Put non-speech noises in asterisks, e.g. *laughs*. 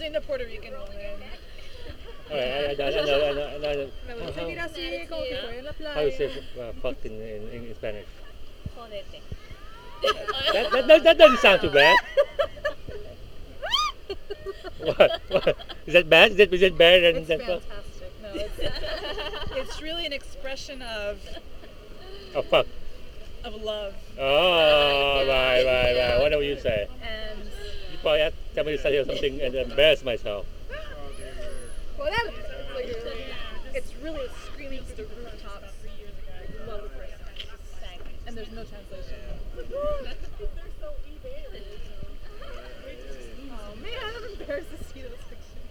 in a Puerto Rican woman. Alright, I, I, I know, I know, I know. Me How, gusta seguir así, como que estoy en la how you say uh, fuck in, in, in Spanish? Jodete. That, that, that, that doesn't sound too bad. What? what? Is that bad? Is it, is it better than It's than fuck? fantastic. No, it's, it's really an expression of Oh, fuck. of love. Oh, right, right, right. What do you say? Probably me to say something and embarrass myself. like really, it's really screaming to the rooftops. Love the person. And there's no translation. *laughs* *laughs* Oh man, I'm embarrassed to see those pictures.